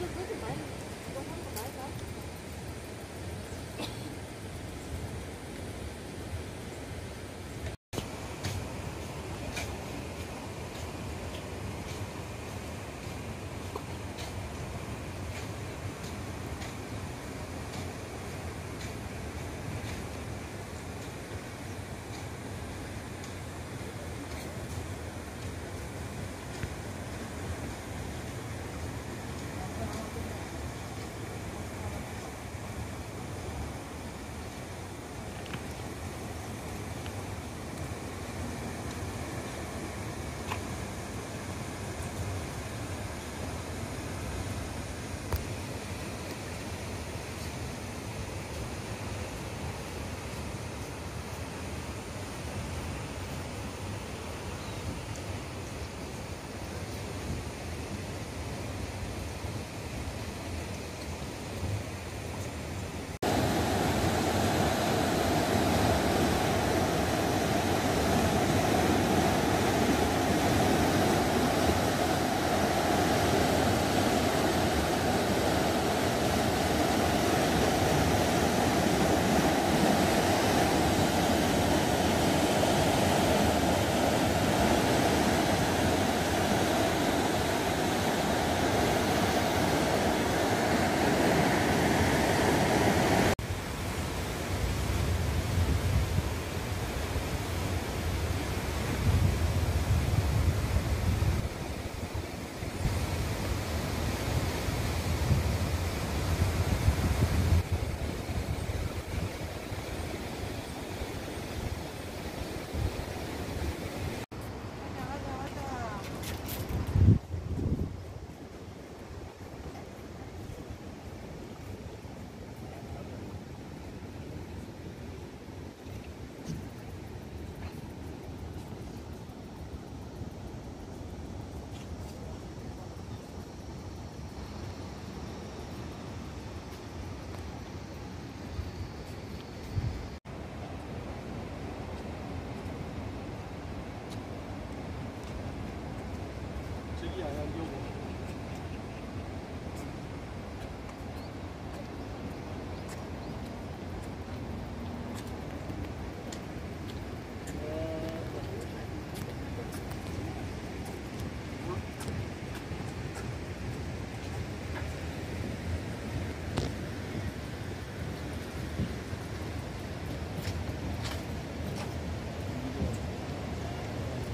Chưa có thì phải